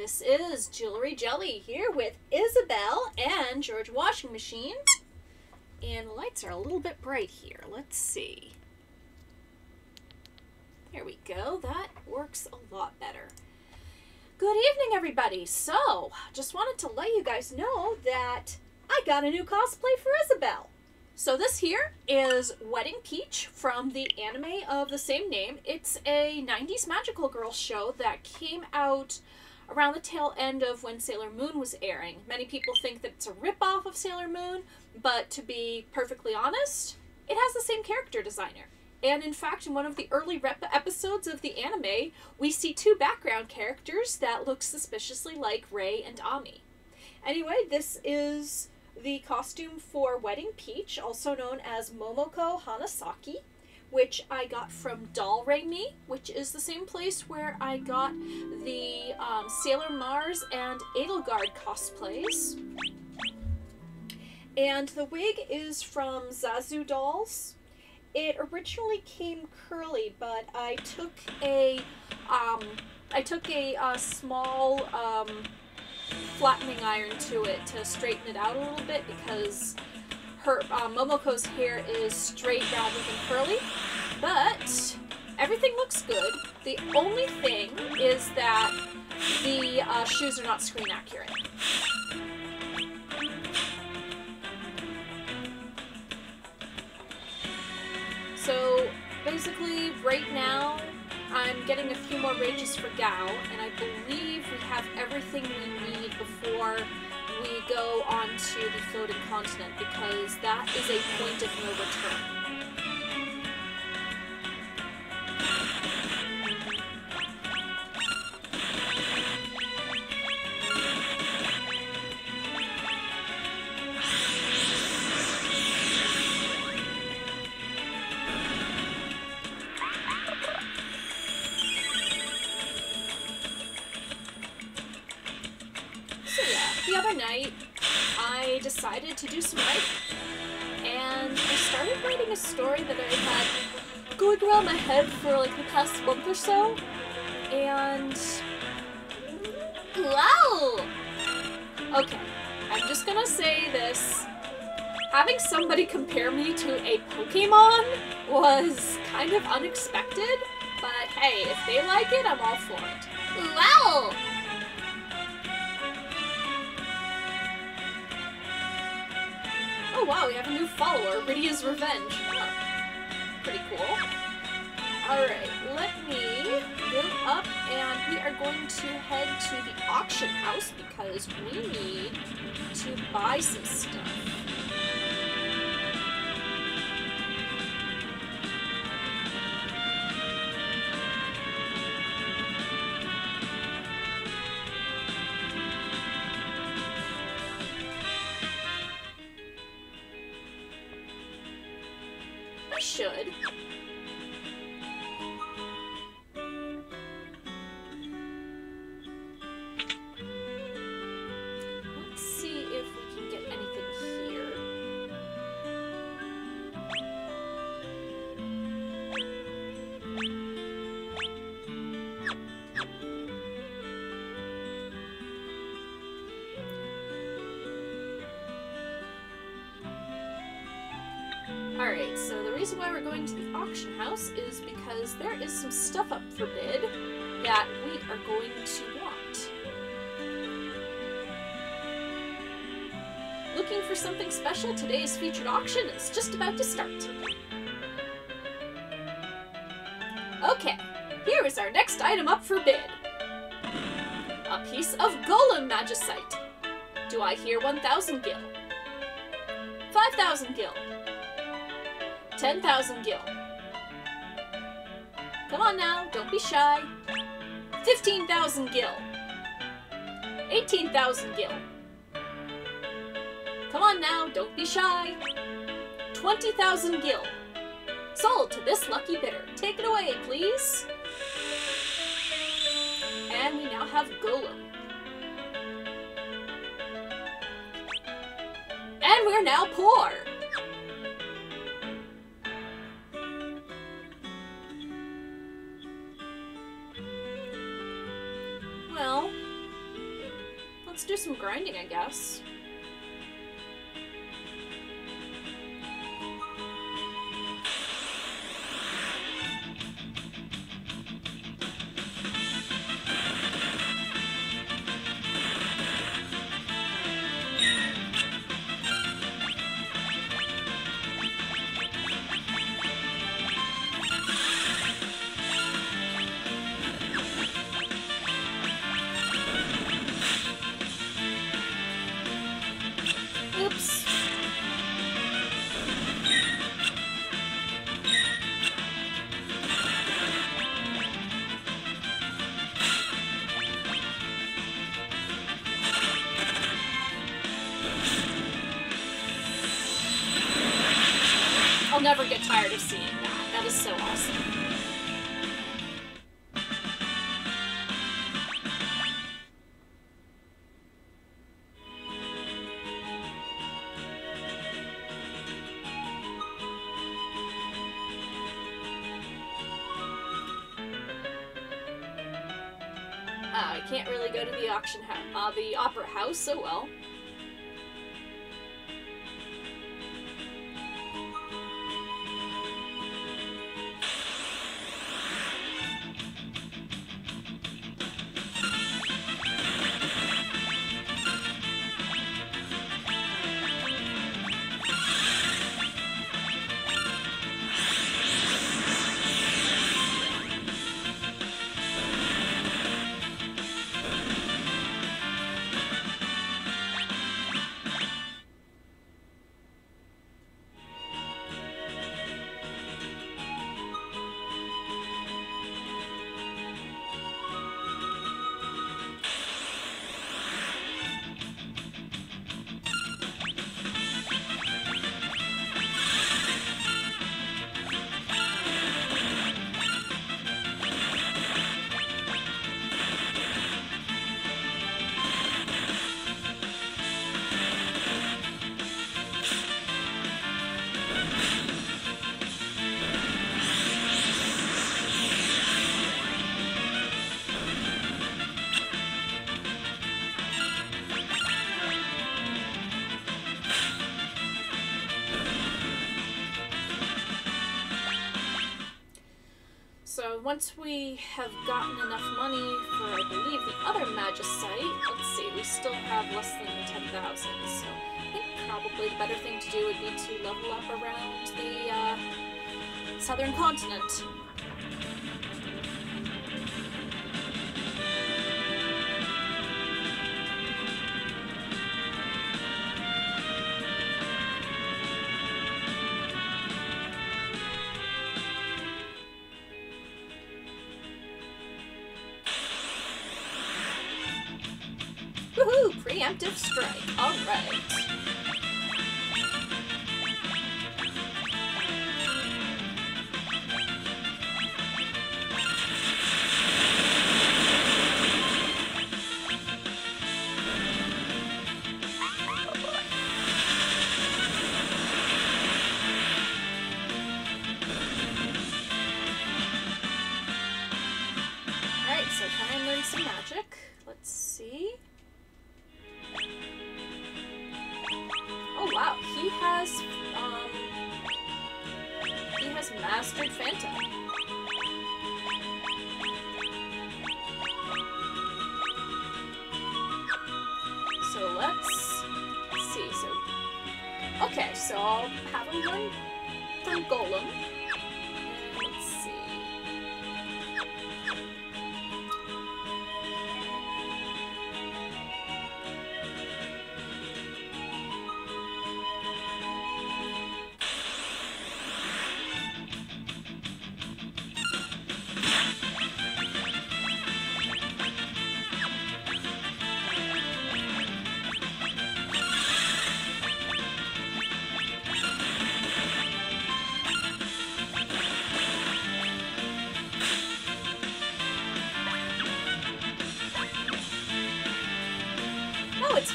This is Jewelry Jelly here with Isabel and George Washing Machine. And the lights are a little bit bright here. Let's see. There we go. That works a lot better. Good evening, everybody. So, just wanted to let you guys know that I got a new cosplay for Isabel. So this here is Wedding Peach from the anime of the same name. It's a 90s magical girl show that came out around the tail end of when Sailor Moon was airing. Many people think that it's a ripoff of Sailor Moon, but to be perfectly honest, it has the same character designer. And in fact, in one of the early rep episodes of the anime, we see two background characters that look suspiciously like Rei and Ami. Anyway, this is the costume for Wedding Peach, also known as Momoko Hanasaki, which I got from Doll Me, which is the same place where I got the um, Sailor Mars and Edelgard cosplays. And the wig is from Zazu Dolls. It originally came curly, but I took a um, I took a, a small um, flattening iron to it to straighten it out a little bit because her uh, Momoko's hair is straight rather than curly. But everything looks good. The only thing is that the uh, shoes are not screen accurate. So basically, right now, I'm getting a few more rages for Gau, and I believe we have everything we need before we go on to the floating continent, because that is a point of no return. Decided to do some writing. And I started writing a story that I had going around my head for like the past month or so. And. Wow! Okay, I'm just gonna say this. Having somebody compare me to a Pokemon was kind of unexpected, but hey, if they like it, I'm all for it. Wow! Oh wow, we have a new follower, Rydia's Revenge. Huh. Pretty cool. Alright, let me build up and we are going to head to the auction house because we need to buy some stuff. Should. Reason why we're going to the auction house is because there is some stuff up for bid that we are going to want. Looking for something special? Today's featured auction is just about to start. Okay, here is our next item up for bid. A piece of Golem Magicite. Do I hear 1,000 gil? 5,000 gil. 10,000 gil. Come on now, don't be shy. 15,000 gil. 18,000 gil. Come on now, don't be shy. 20,000 gil. Sold to this lucky bidder. Take it away, please. And we now have Golem. And we're now poor. Some grinding, I guess. The opera house so well. Once we have gotten enough money for, I believe, the other Magicite, let's see, we still have less than 10,000, so I think probably the better thing to do would be to level up around the uh, southern continent. Preemptive strike. Alright.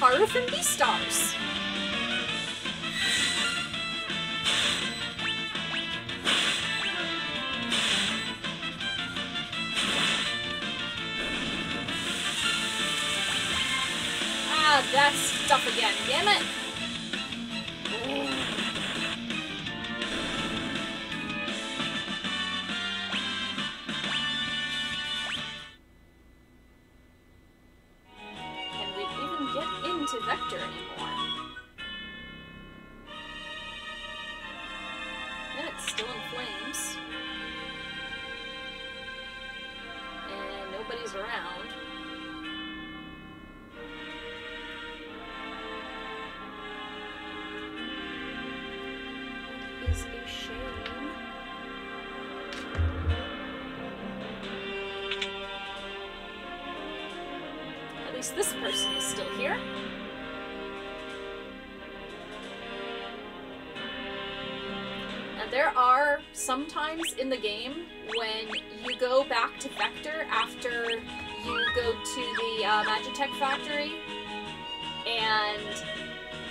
Haru from Beastars. Sometimes in the game when you go back to Vector after you go to the uh, Magitech factory, and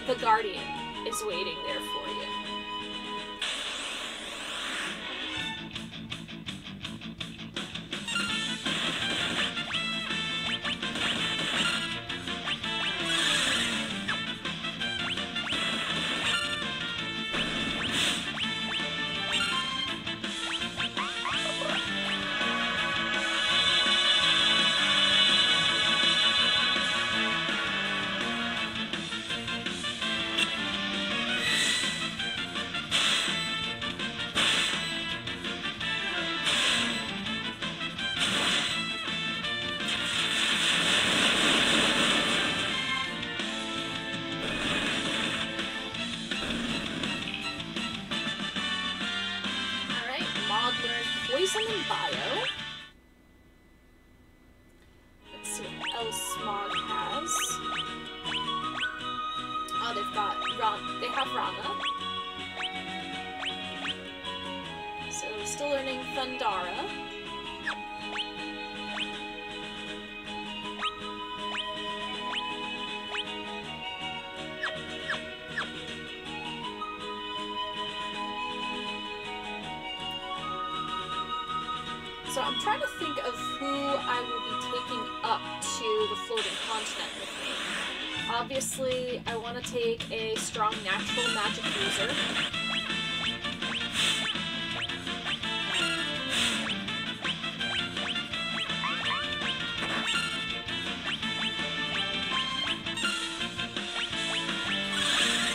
the Guardian is waiting So I'm trying to think of who I will be taking up to the floating continent with me. Obviously, I want to take a strong natural magic user.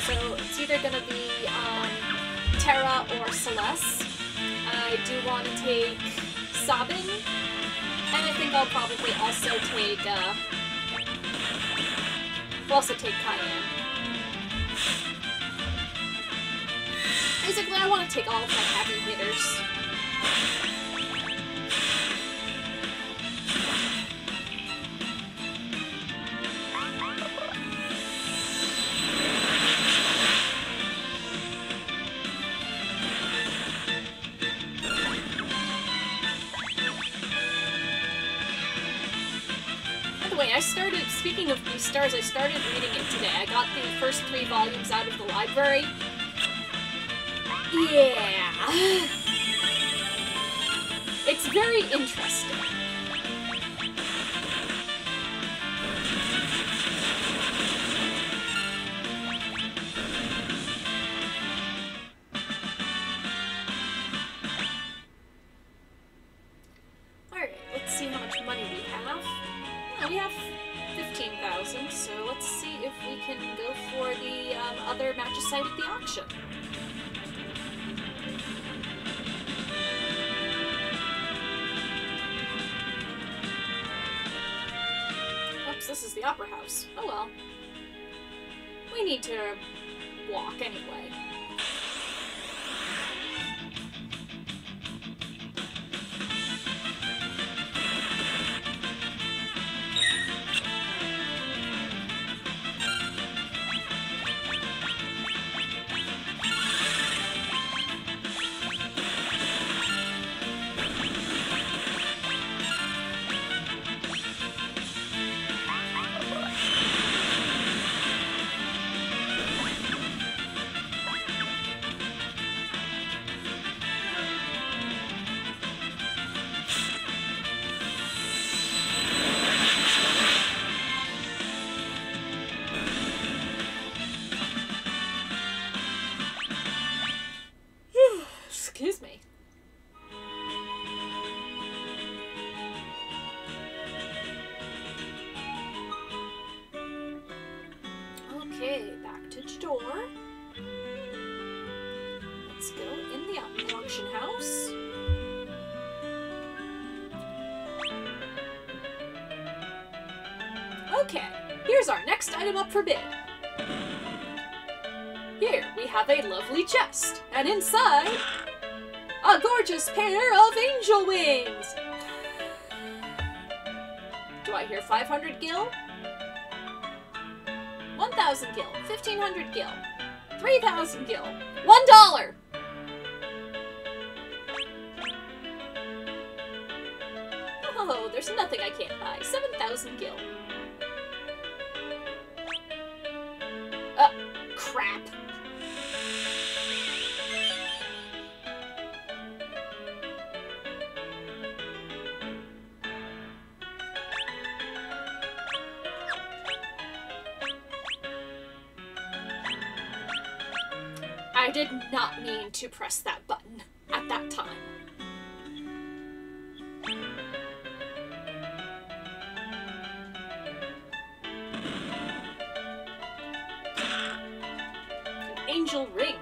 So it's either going to be um, Terra or Celes. I do want to take Sabin, and I think I'll probably also take, uh, also take Cayenne. Basically, I want to take all of my heavy hitters. Stars, I started reading it today. I got the first three volumes out of the library. Yeah. It's very interesting. and inside, a gorgeous pair of angel wings! Do I hear 500 gil? 1,000 gil, 1,500 gil, 3,000 gil, $1! I did not mean to press that button at that time. An angel ring.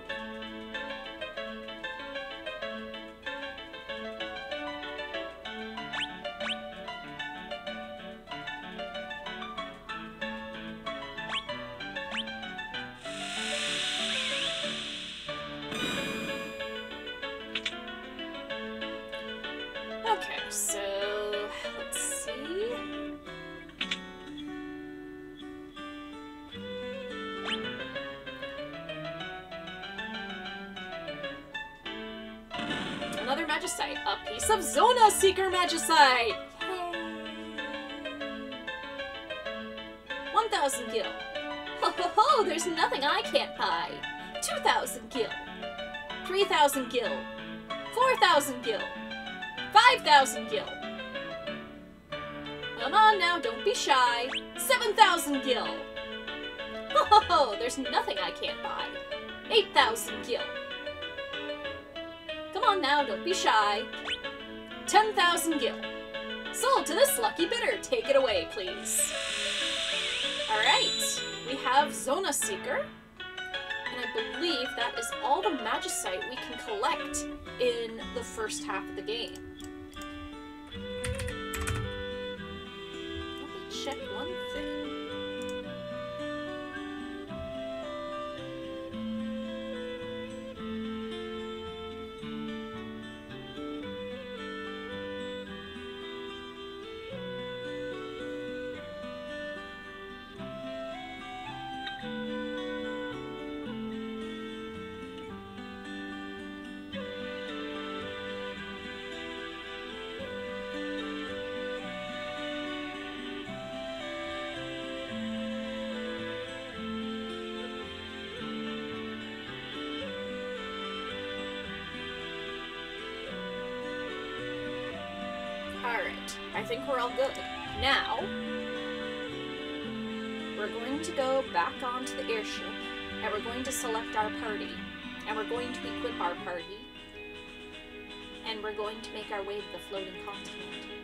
Now, don't be shy. 10,000 gil. Sold to this lucky bidder. Take it away, please. Alright, we have Zona Seeker. And I believe that is all the Magicite we can collect in the first half of the game. Think we're all good. Now, we're going to go back onto the airship, and we're going to select our party, and we're going to equip our party, and we're going to make our way to the floating continent.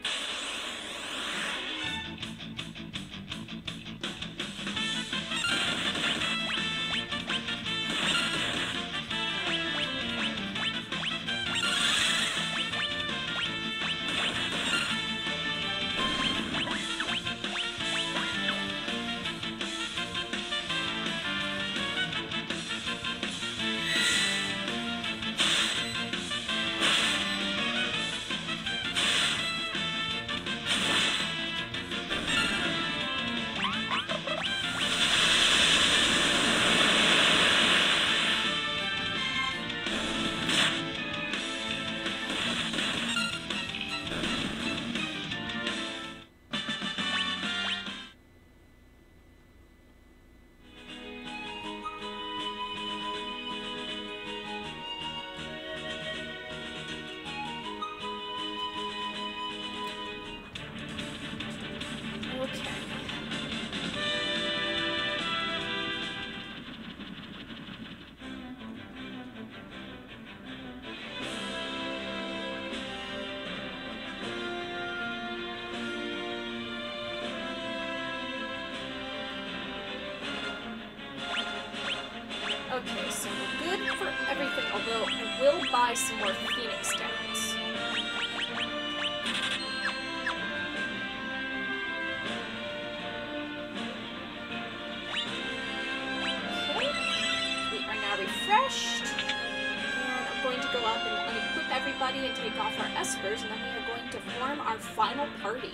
some more Phoenix Stones. Okay, we are now refreshed. And I'm going to go up and unequip everybody and take off our espers, and then we are going to form our final party.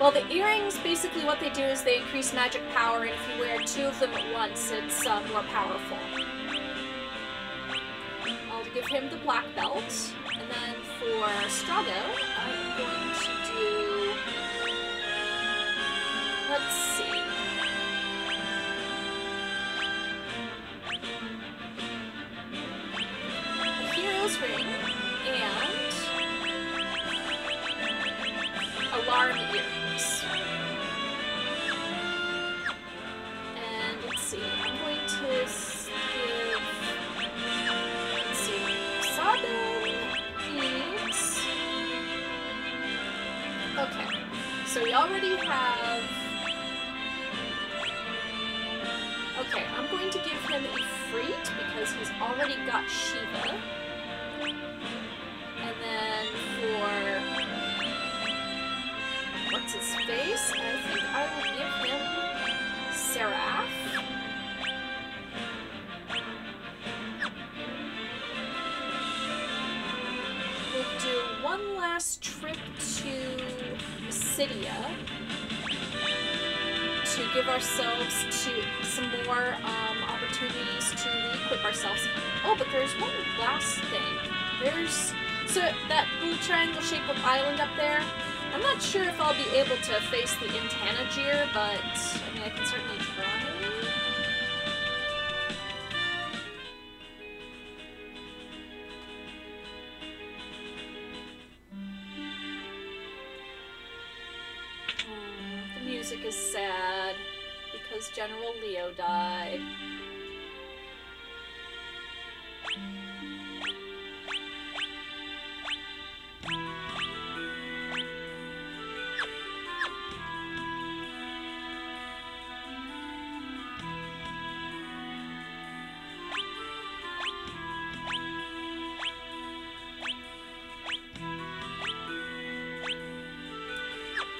Well, the earrings, basically what they do is they increase magic power, and if you wear two of them at once, it's uh, more powerful. I'll give him the black belt, and then for Strago, I'm going to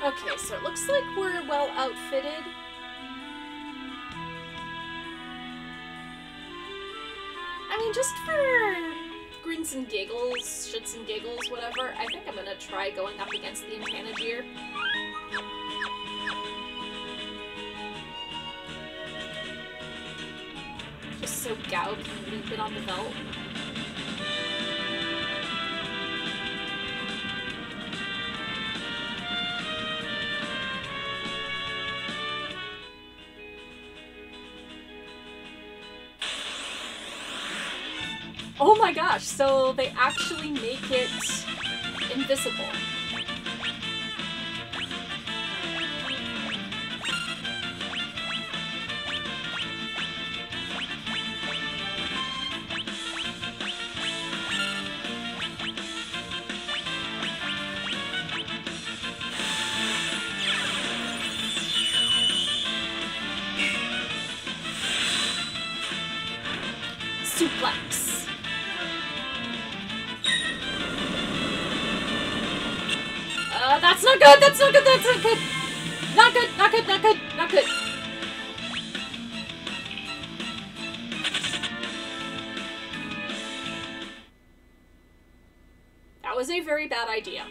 Okay, so it looks like we're well outfitted. I mean, just for grins and giggles, shits and giggles, whatever, I think I'm gonna try going up against the Intangir. Just so Gau can leap it on the Veldt. Gosh, so they actually make it invisible. Idea.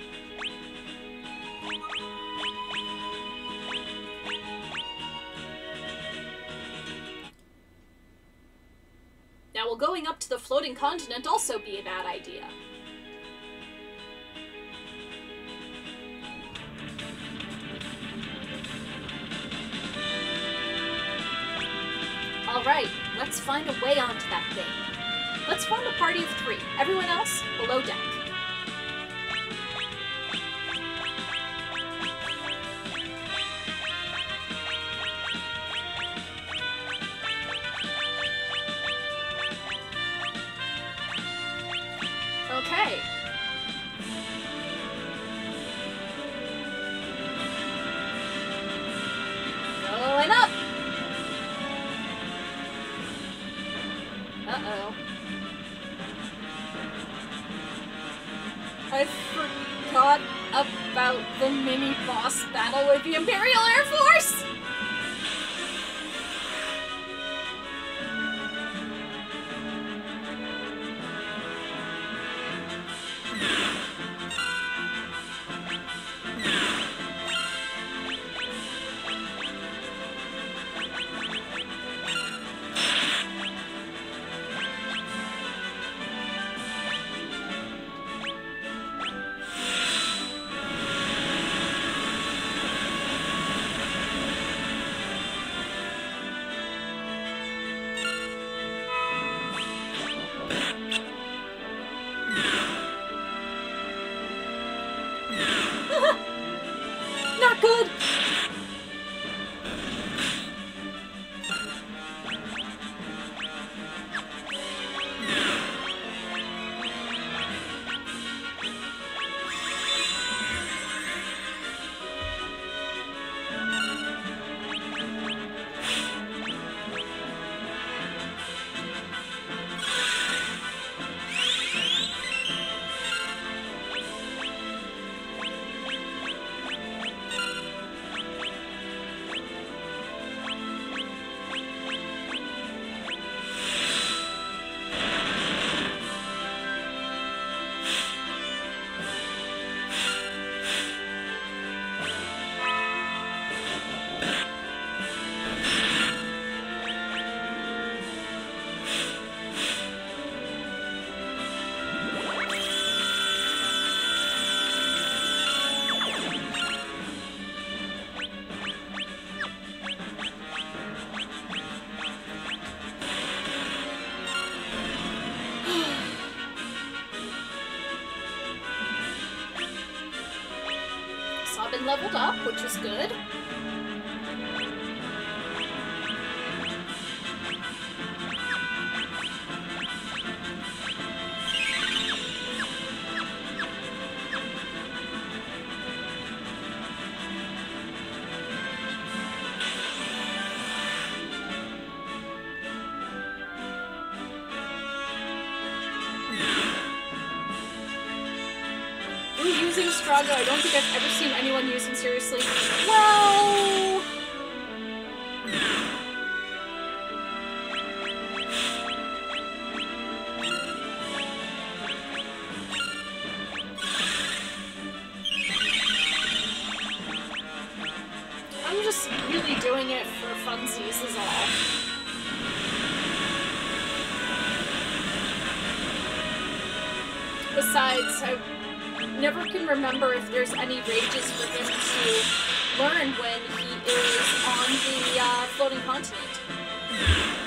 Now, will going up to the floating continent also be a bad idea? Alright, let's find a way onto that thing. Let's form a party of three. Everyone else, below deck. Which is good. I'm just really doing it for funsies is all. Besides, I never can remember if there's any rages for him to learn when he is on the uh, floating continent.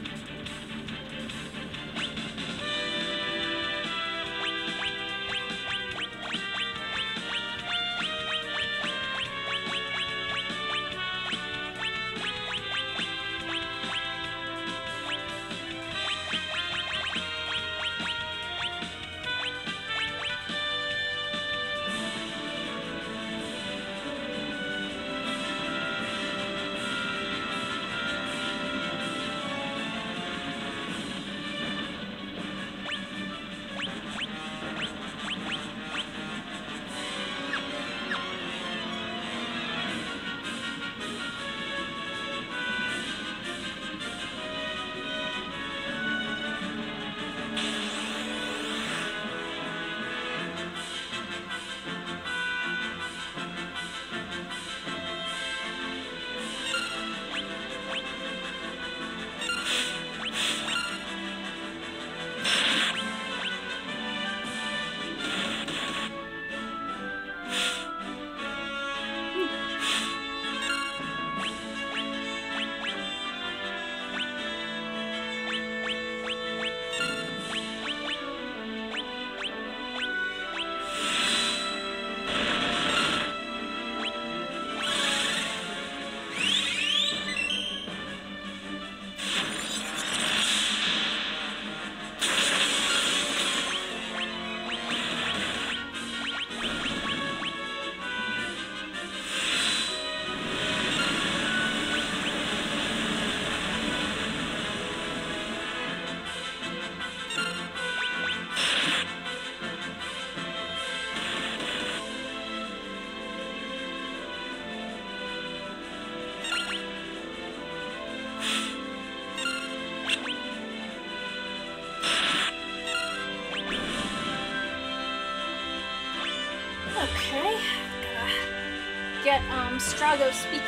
Strago speaking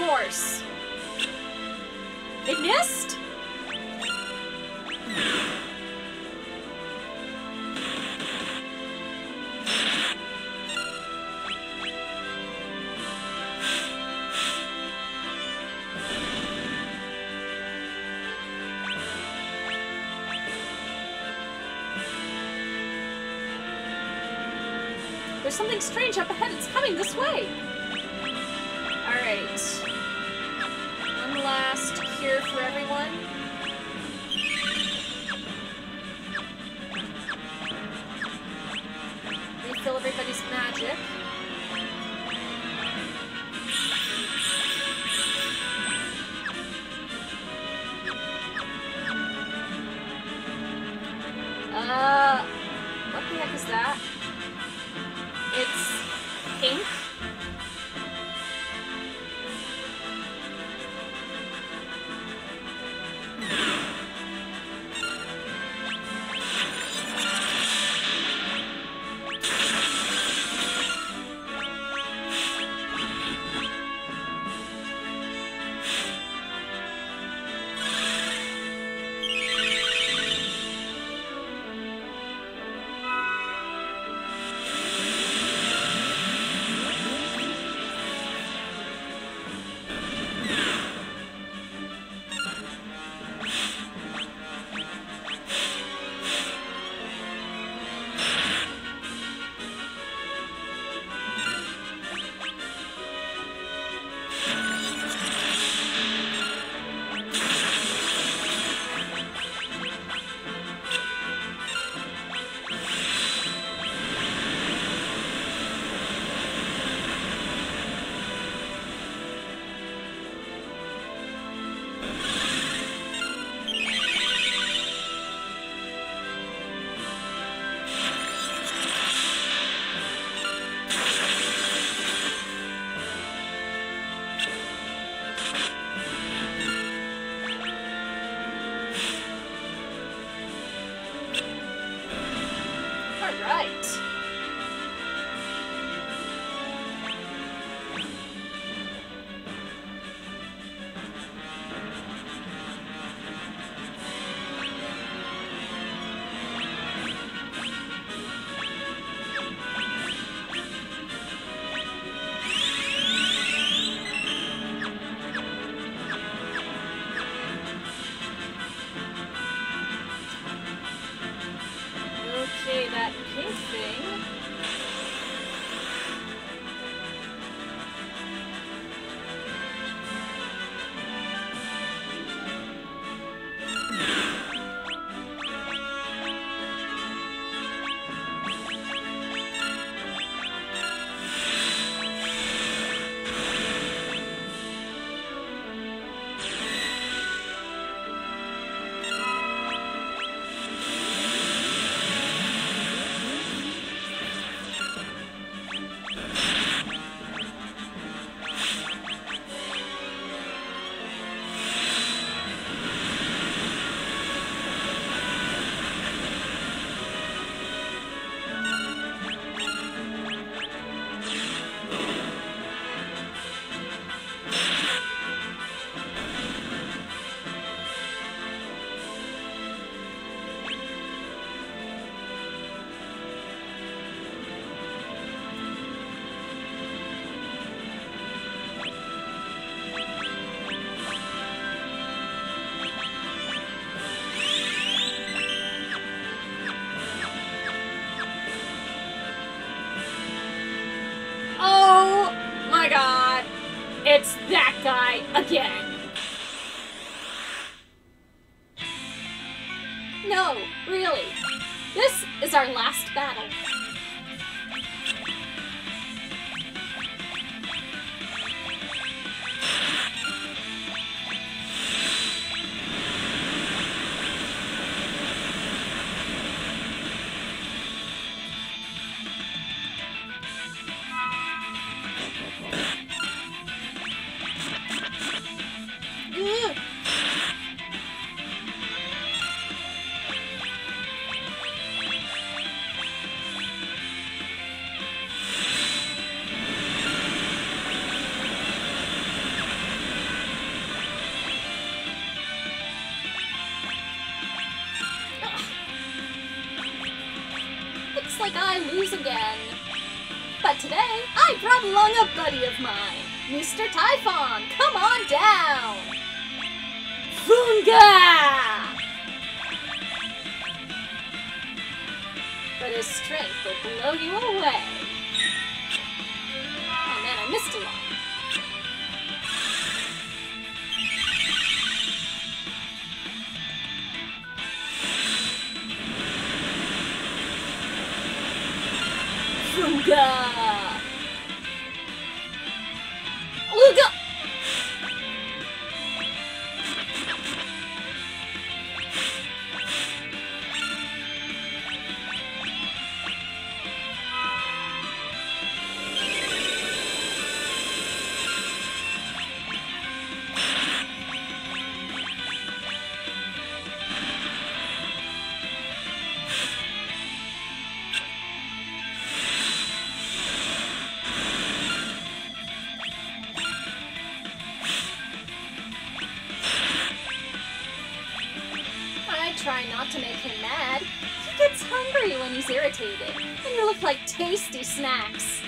Force! try not to make him mad, he gets hungry when he's irritated, and you look like tasty snacks.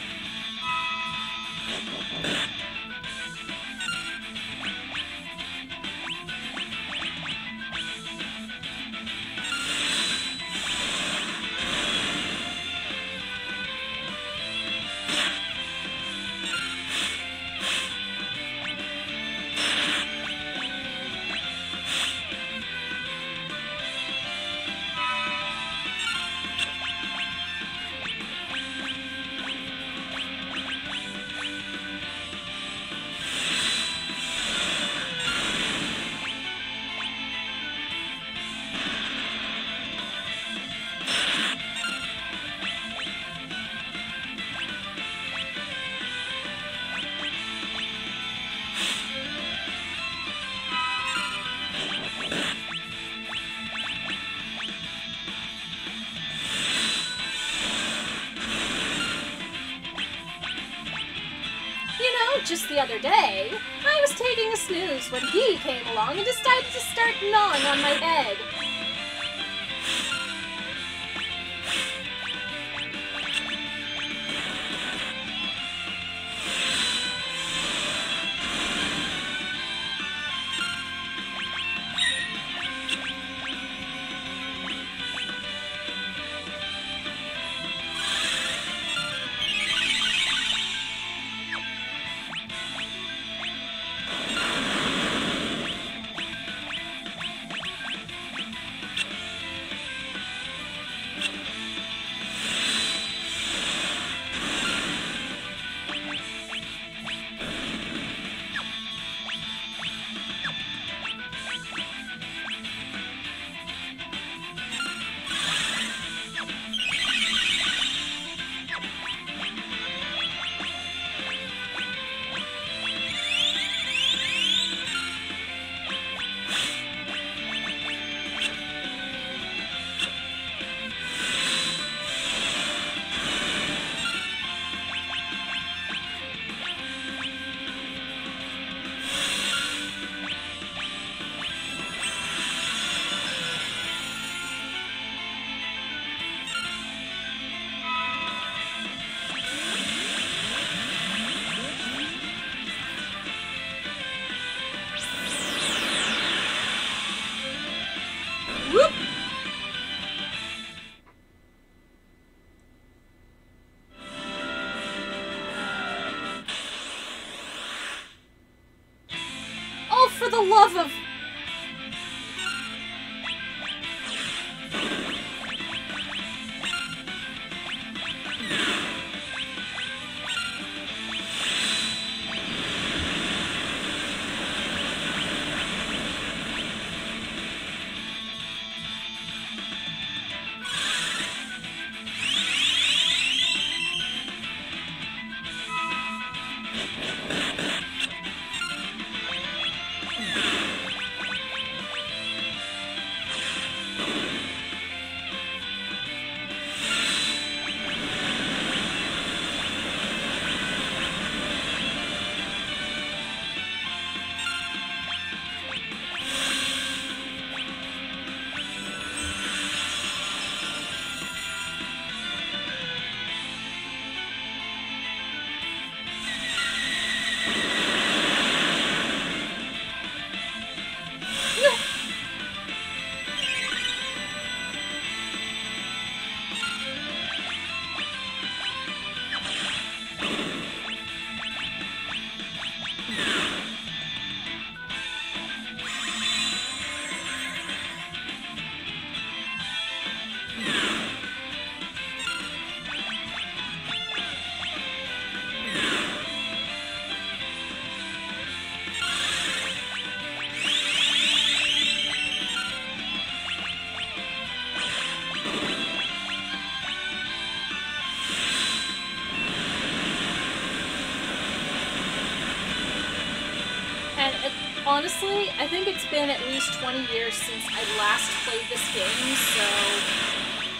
Been at least 20 years since I last played this game, so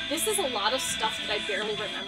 this is a lot of stuff that I barely remember.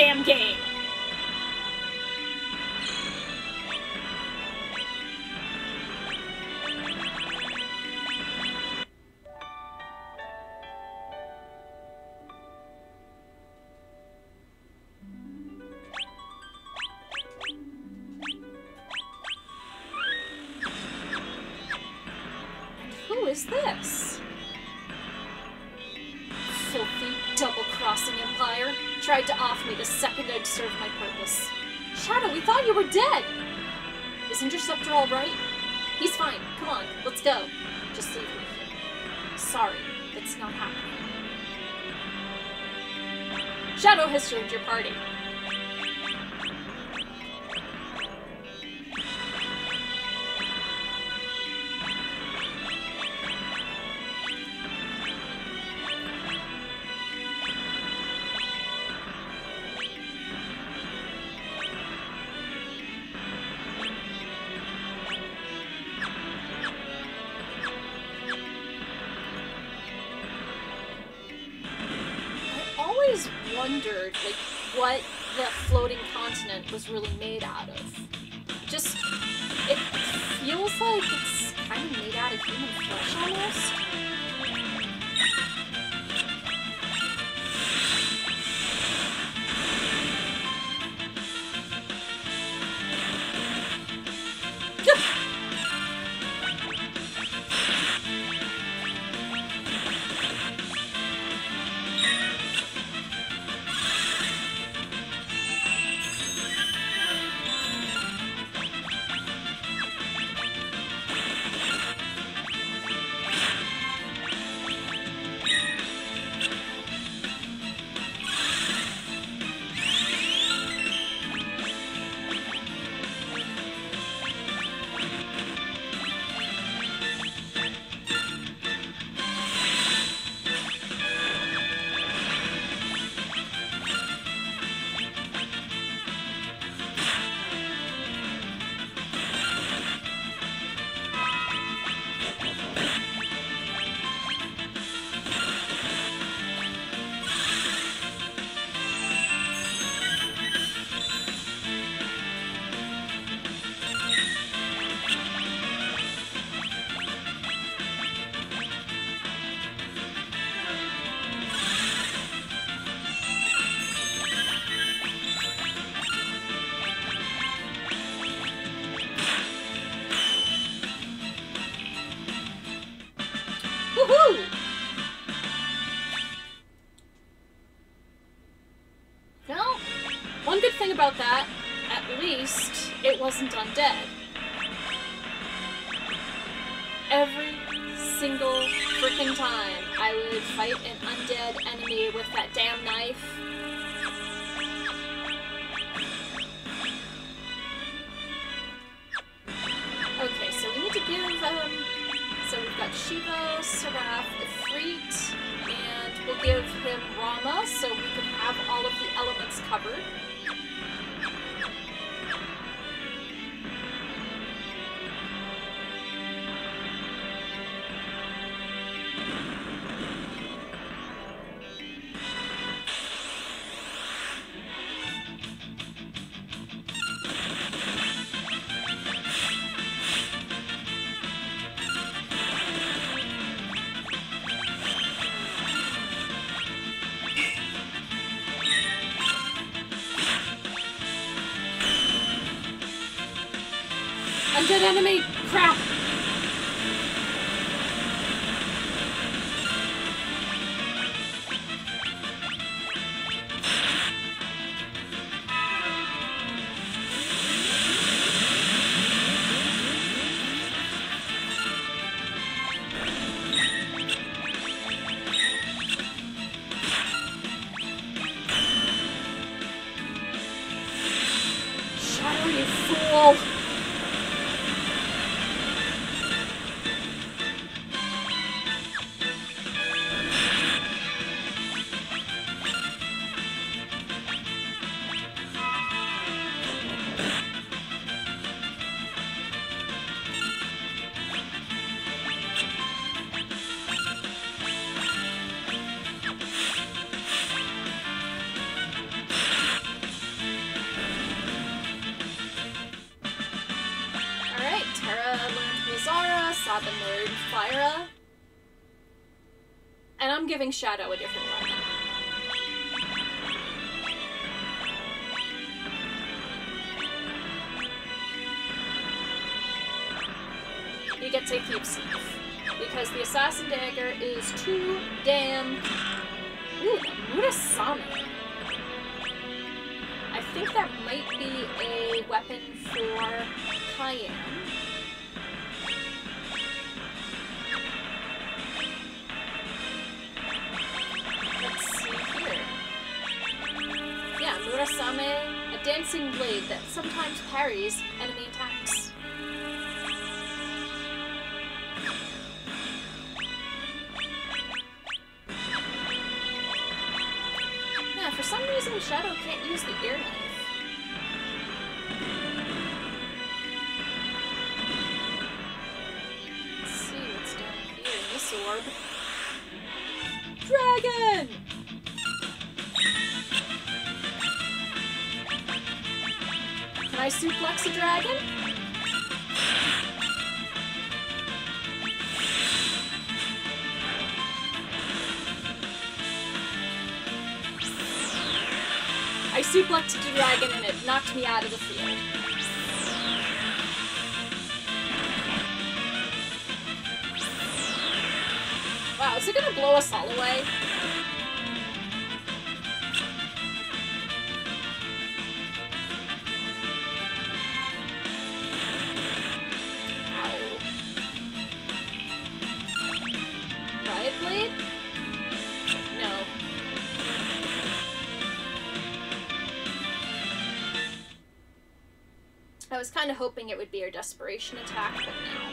In game! Who is this? Double-crossing Empire tried to off me the second I'd served my purpose. Shadow, we thought you were dead! Is Interceptor alright? He's fine. Come on, let's go. Just leave me. Sorry, it's not happening. Shadow has joined your party. Really made Shadow to G-Dragon and it knocked me out of the field. Wow, is it gonna blow us all away? inspiration attack, but no.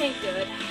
ain't good.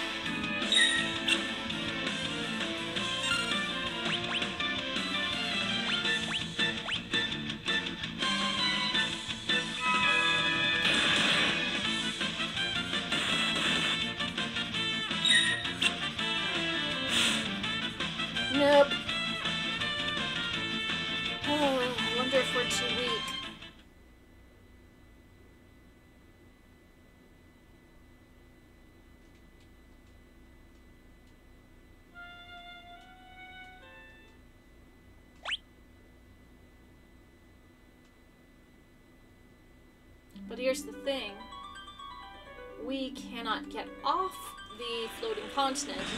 closeness.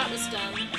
That was done.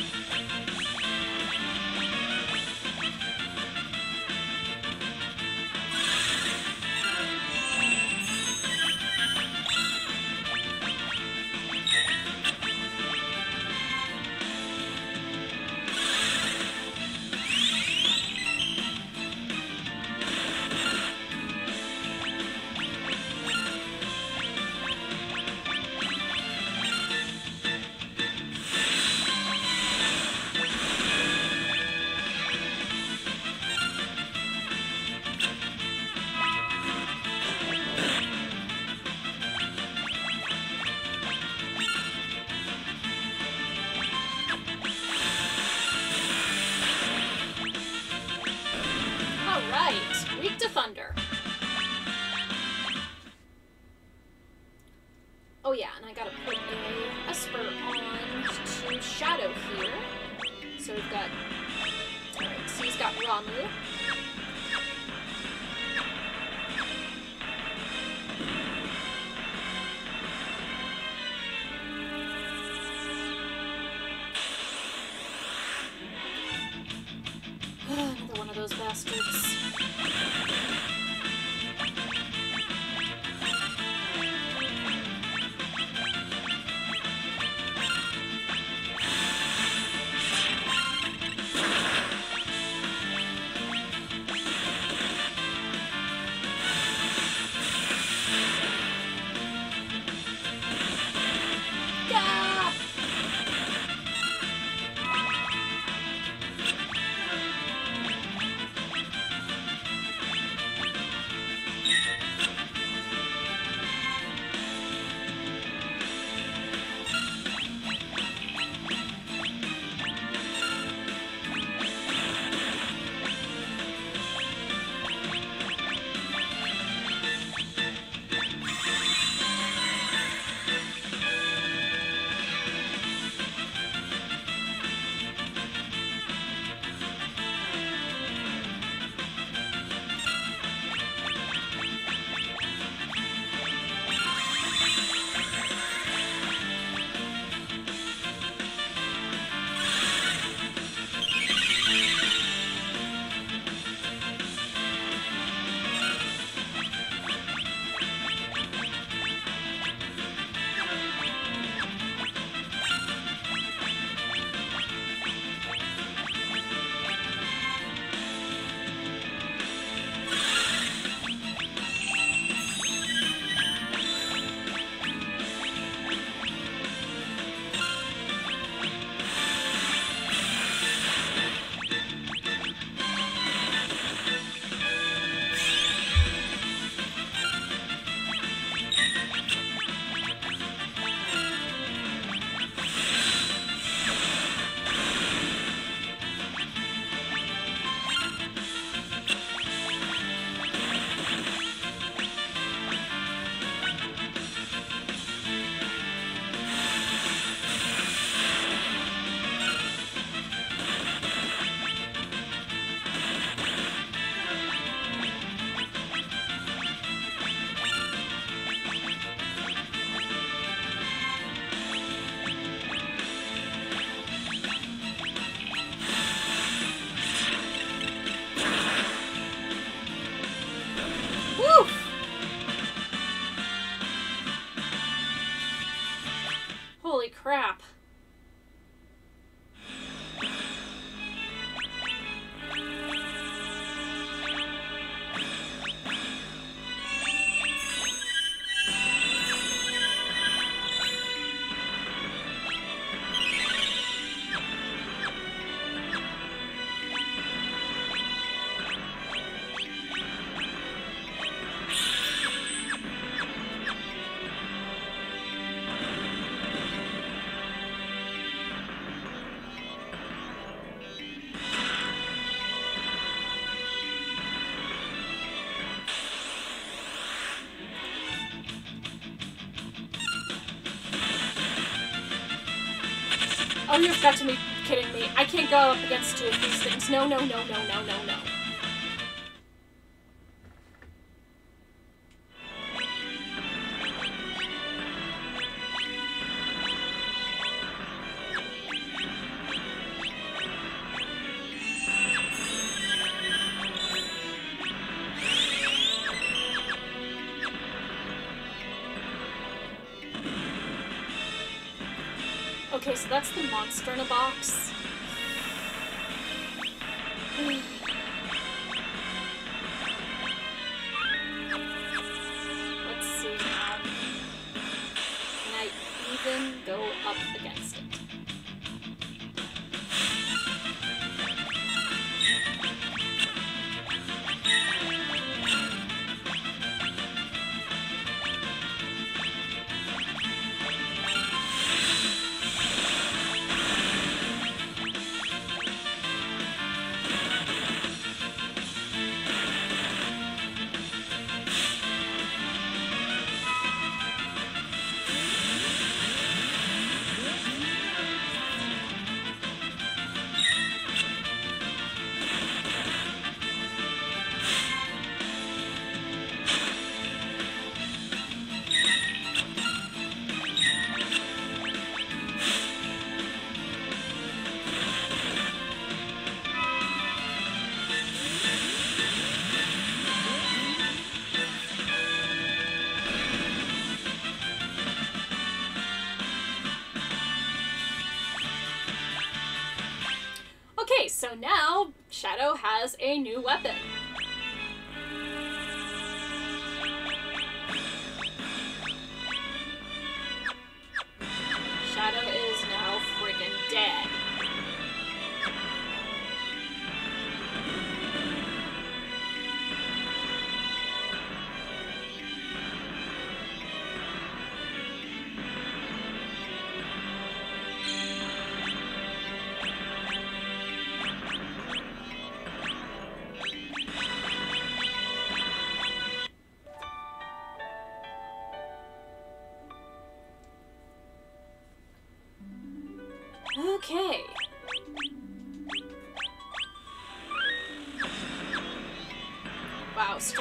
Oh, you've got to be kidding me. I can't go up against two of these things. No, no, no, no, no, no, no. that's the monster in a box.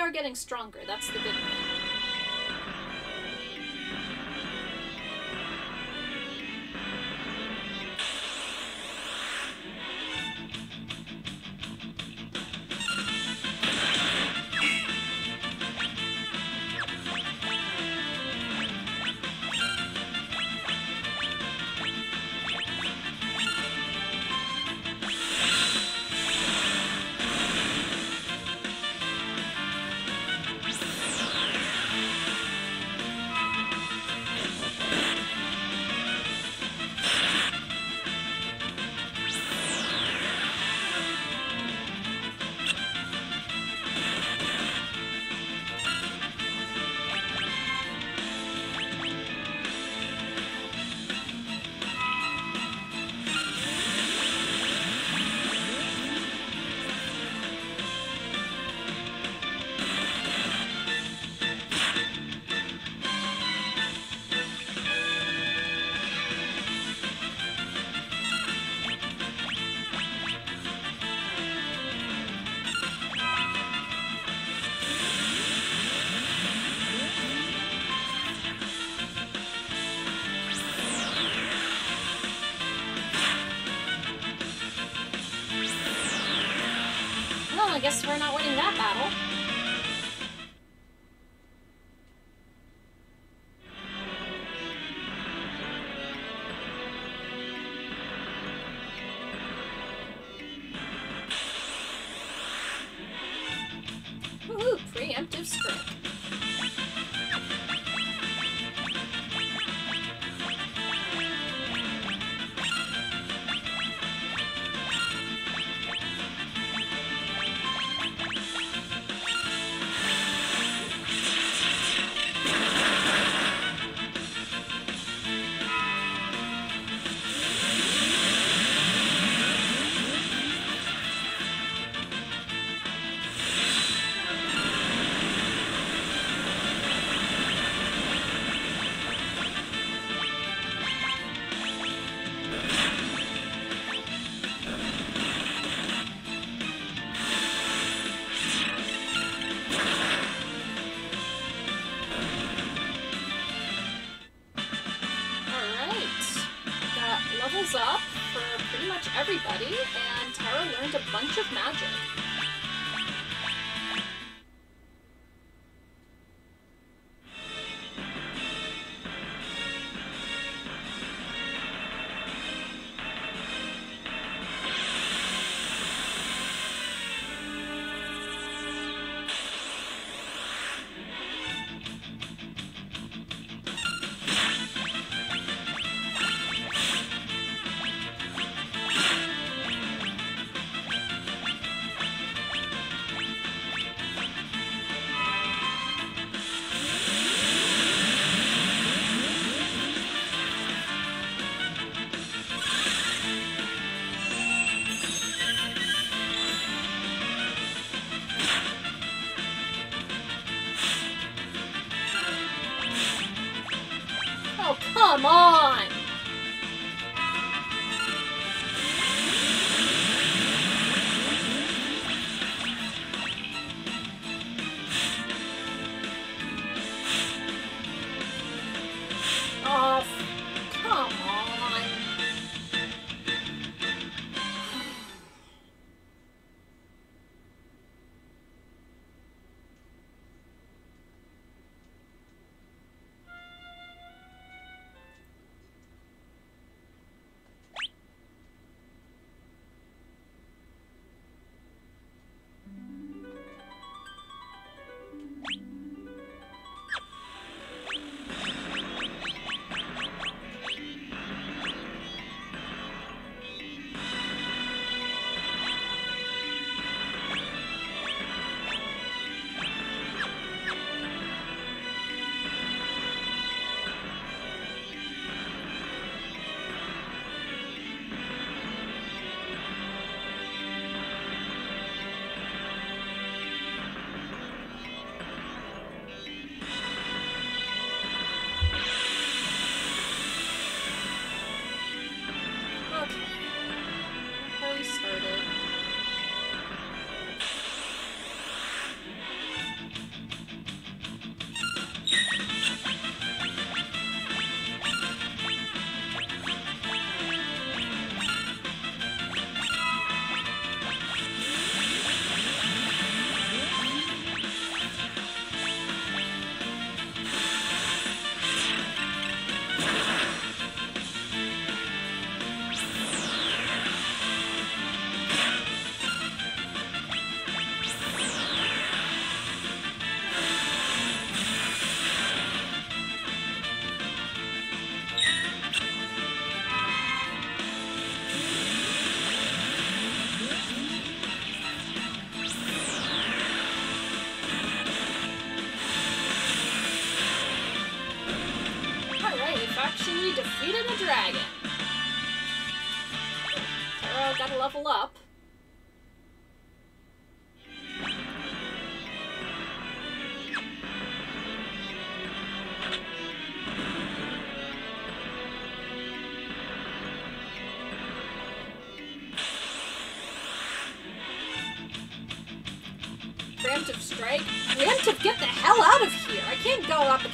are getting stronger. That's the good guess we're not winning that battle.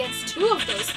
gets two of those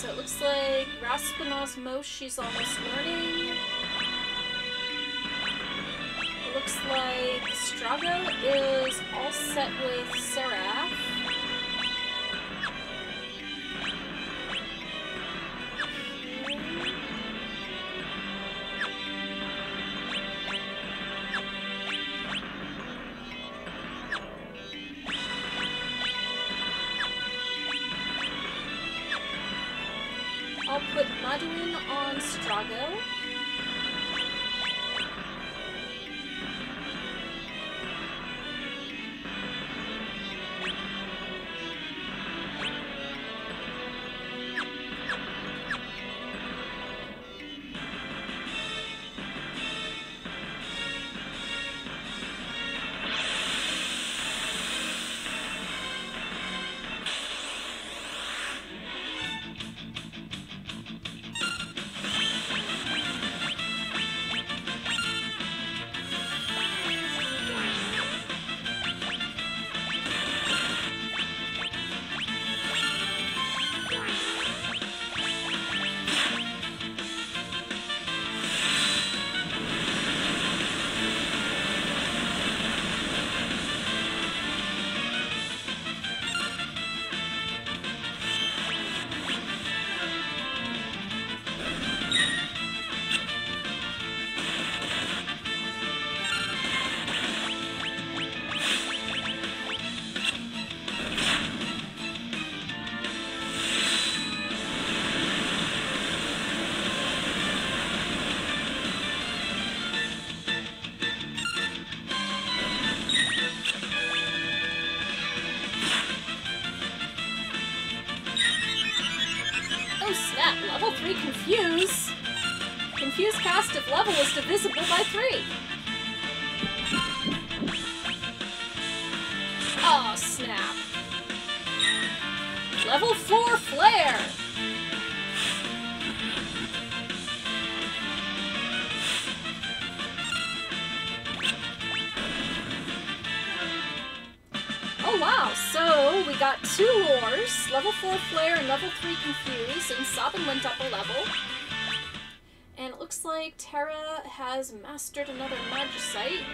So it looks like Raspinall's most she's almost learning. It looks like Strago is all set with Seraph. Has mastered another Magicite.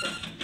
Preemptive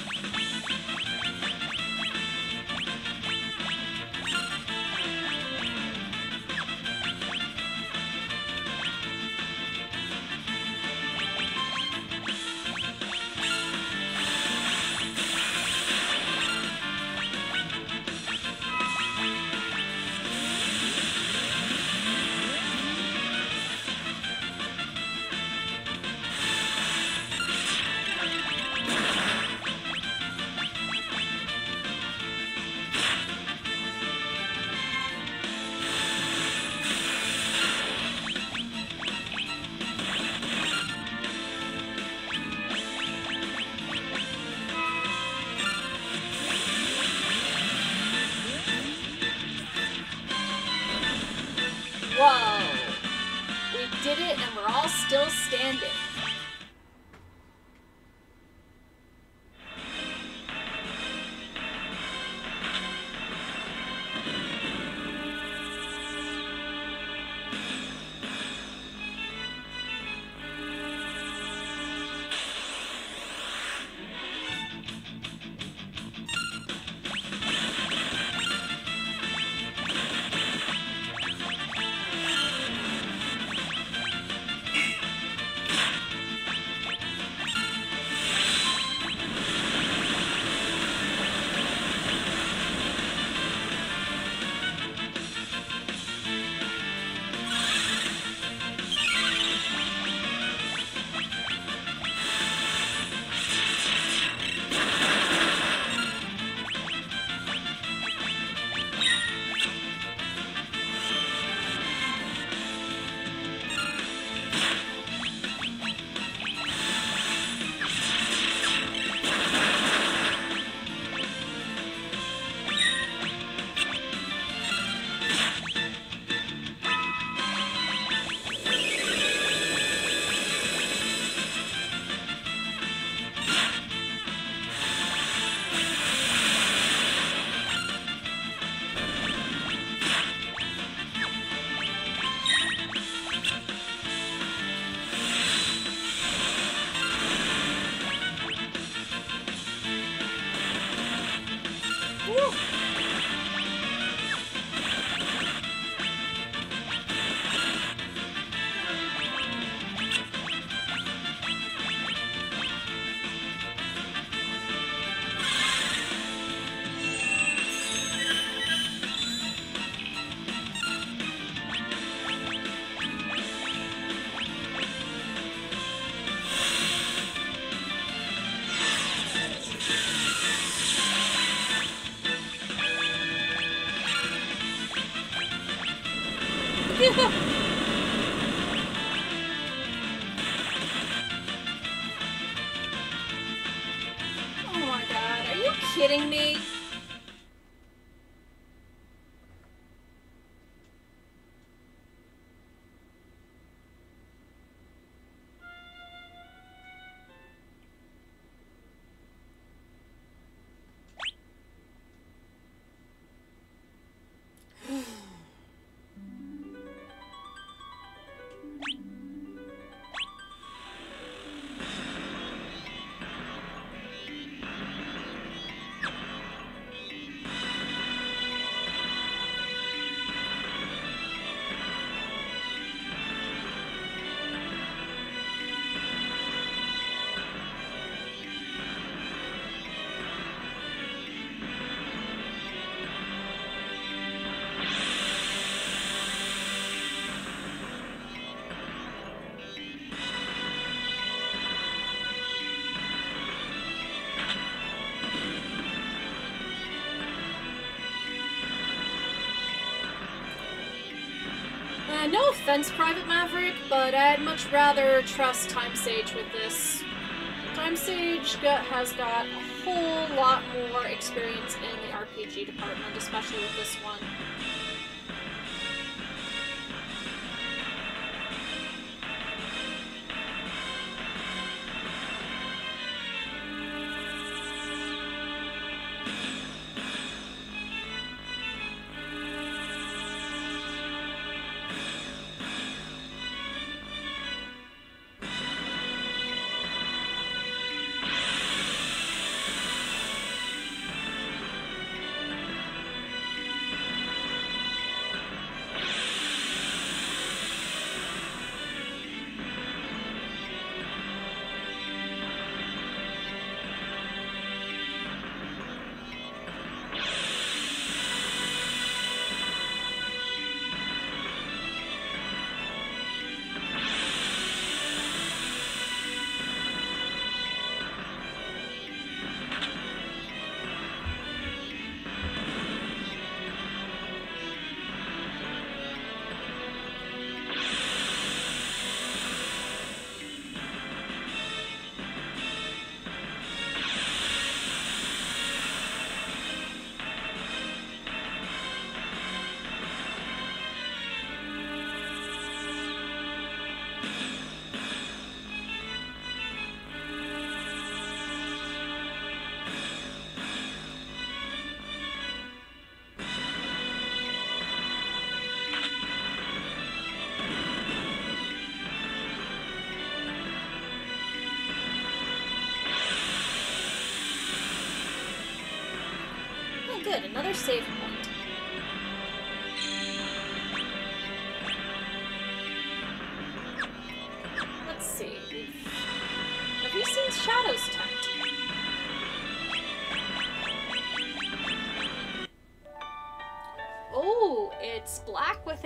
offense, Private Maverick, but I'd much rather trust Time Sage with this. Time Sage has got a whole lot more experience in the RPG department, especially with this one.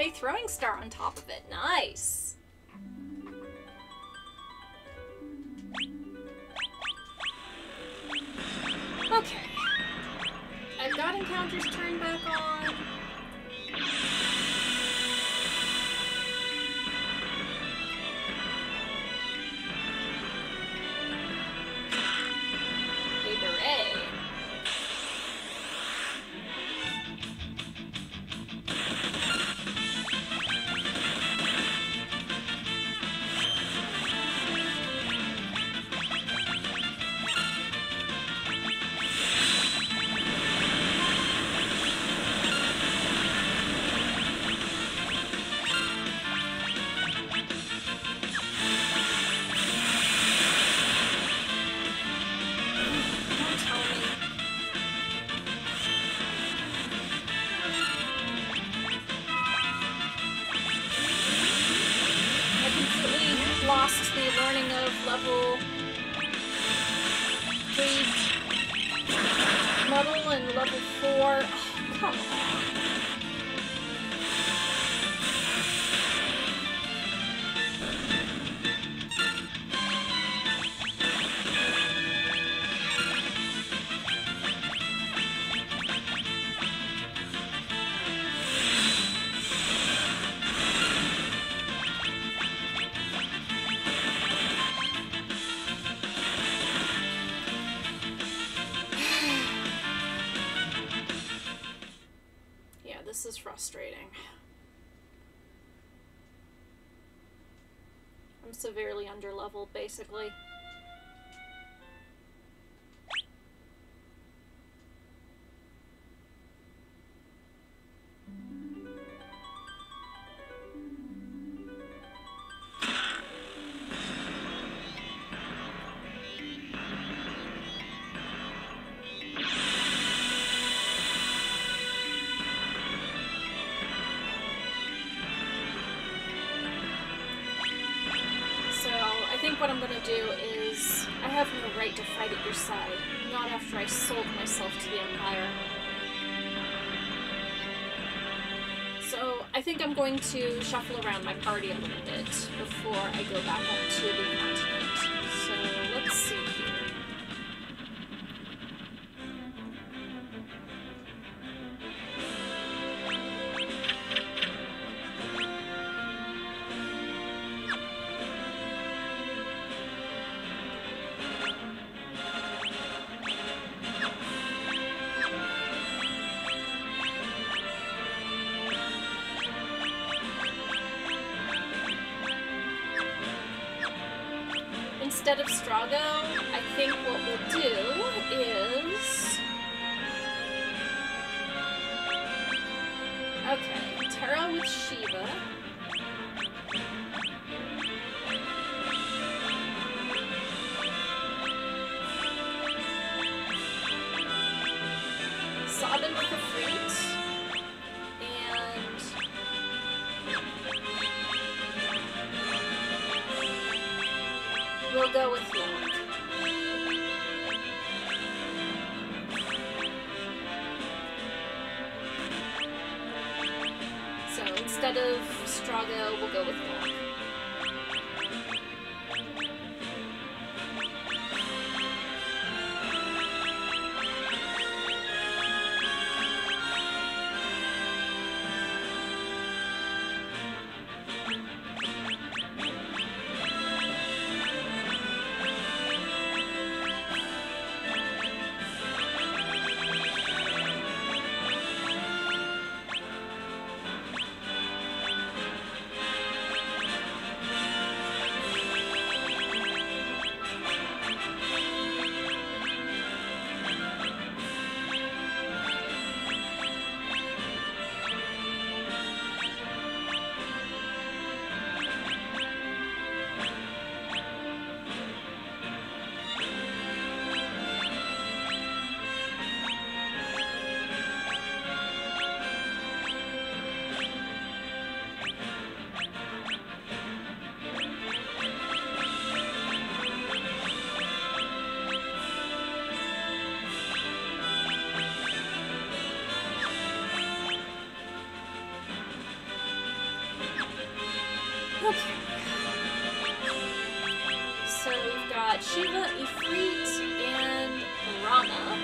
A throwing star on top of four. Oh, come on. Basically. Do is I have no right to fight at your side, not after I sold myself to the Empire. So, I think I'm going to shuffle around my party a little bit before I go back onto the continent. So we've got Shiva, Ifrit, and Ramuh.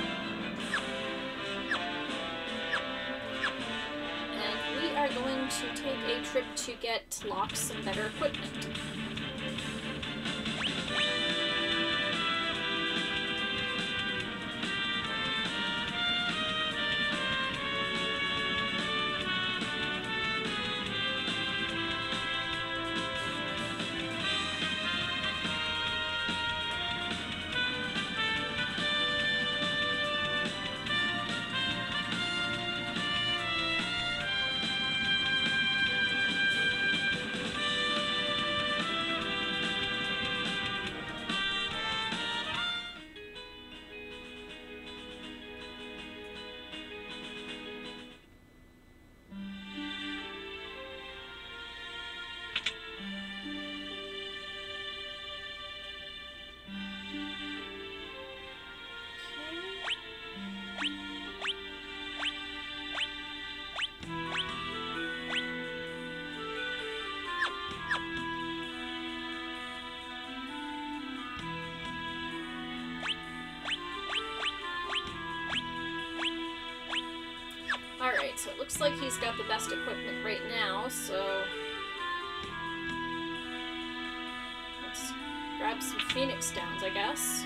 And we are going to take a trip to get Locke some better equipment. So it looks like he's got the best equipment right now, so. Let's grab some Phoenix Downs, I guess.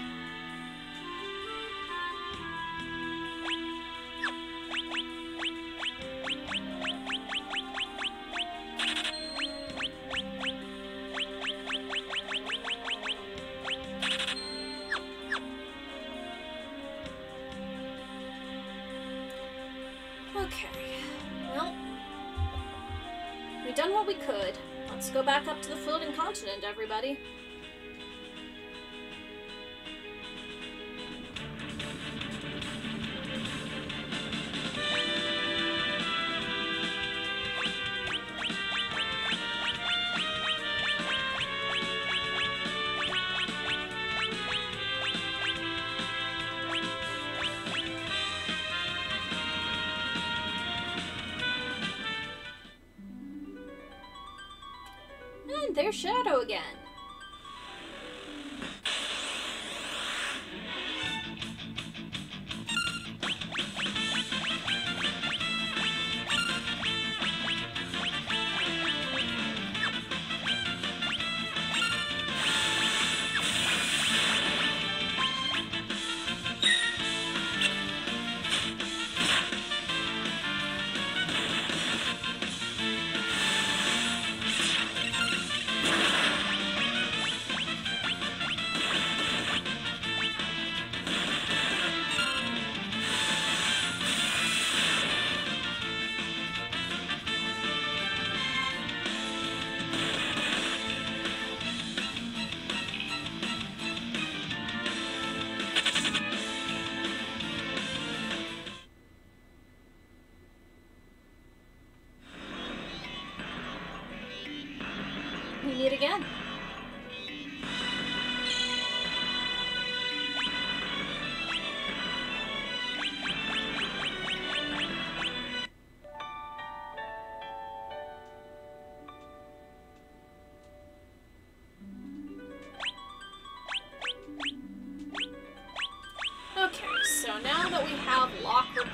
mentioned, everybody.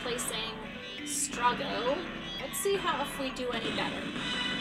replacing Strago. Let's see how if we do any better.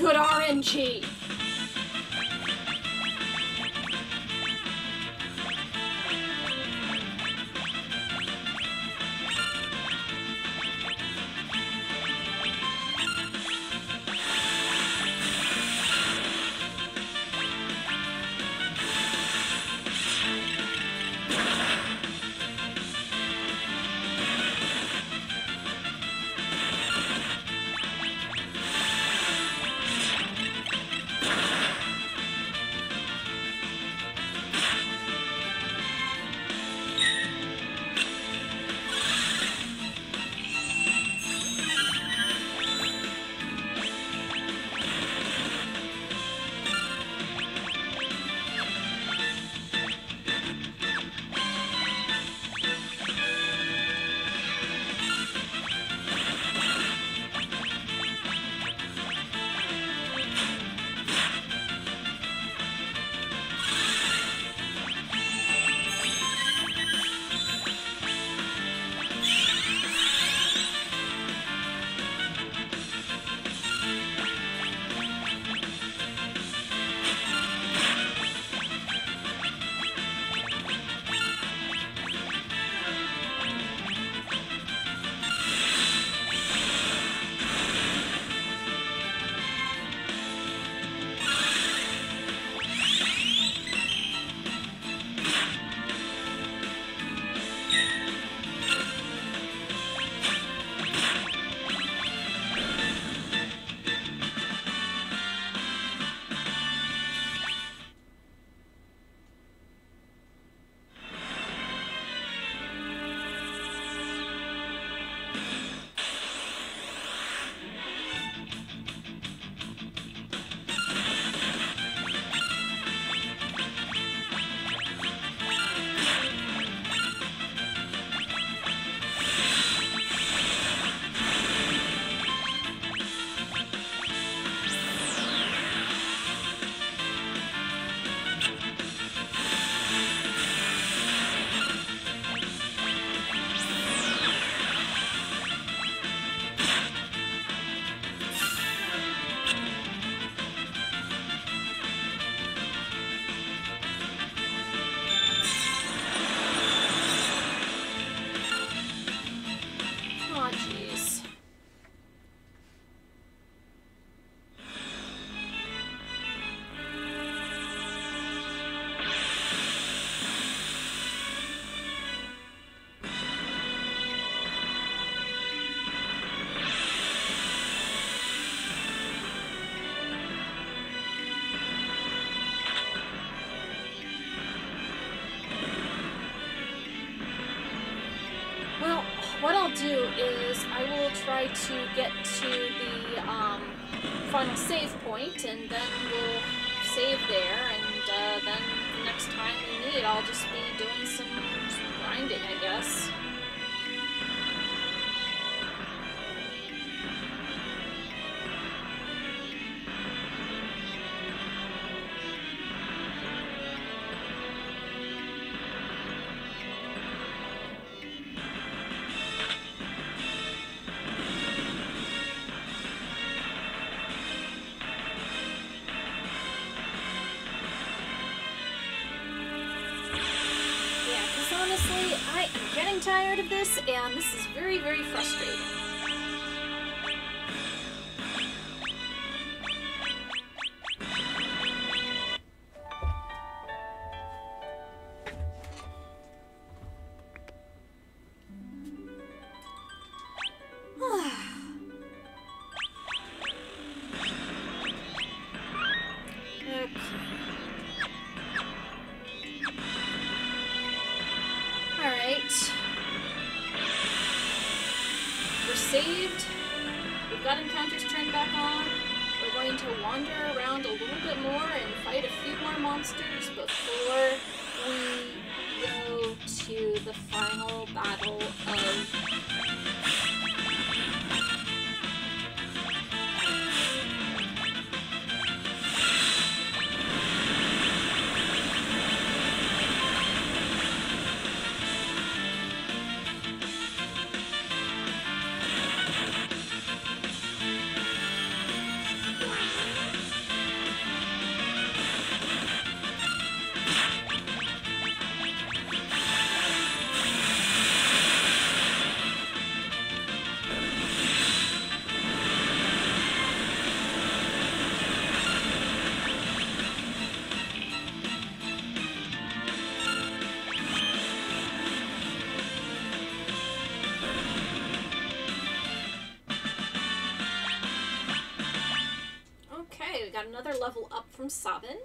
good RNG. final say tired of this, and this from Sabin.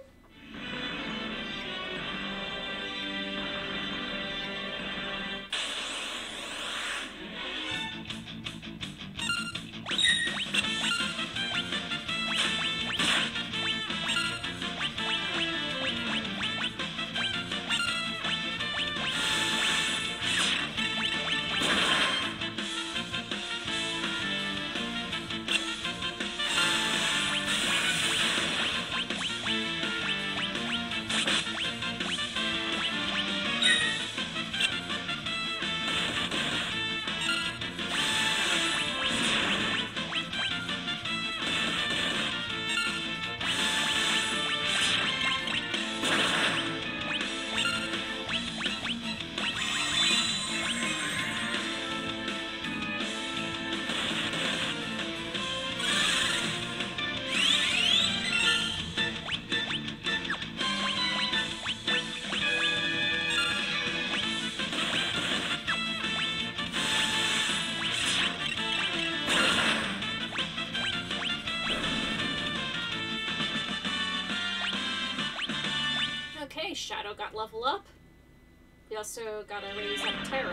level up. We also gotta raise up Terra.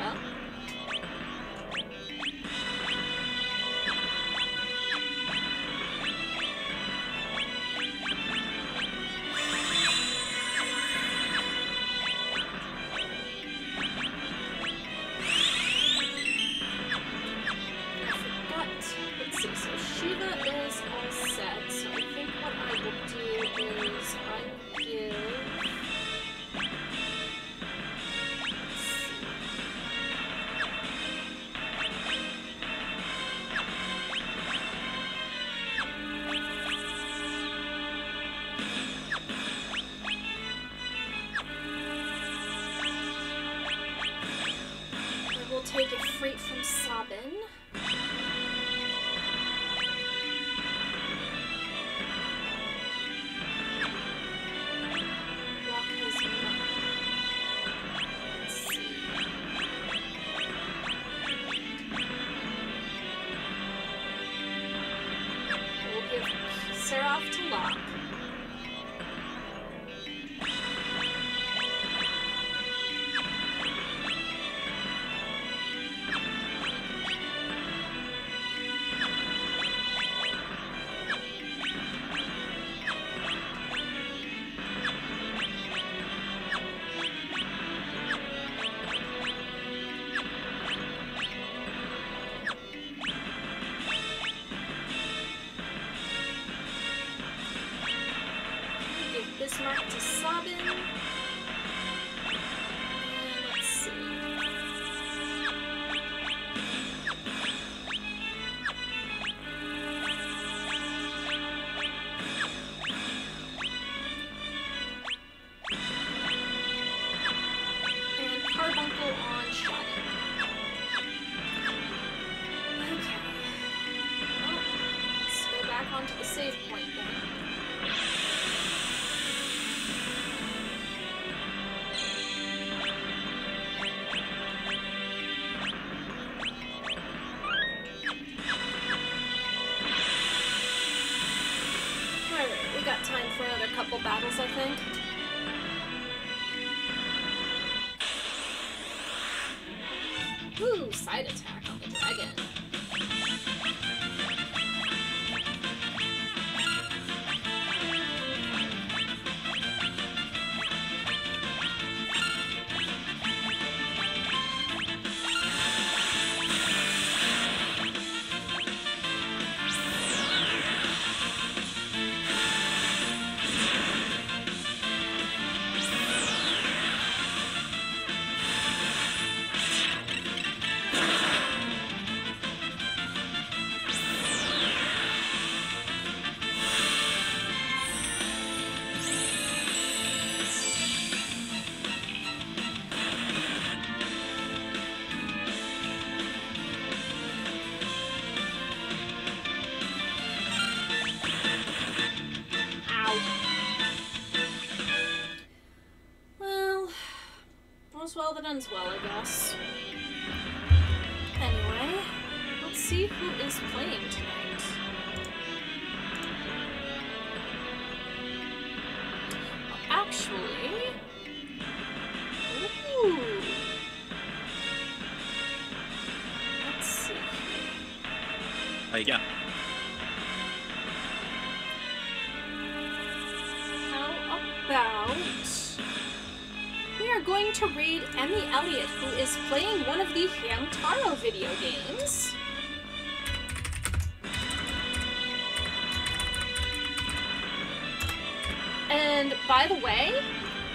Onto the save point. Ends well, I guess.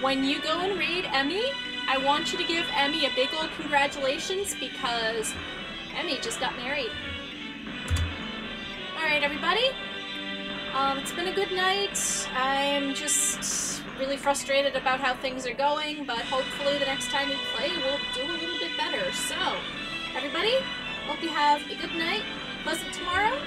When you go and read Emmy, I want you to give Emmy a big old congratulations because Emmy just got married. Alright, everybody. Um, it's been a good night. I'm just really frustrated about how things are going, but hopefully the next time we play, we'll do a little bit better. So, everybody, hope you have a good night, pleasant tomorrow,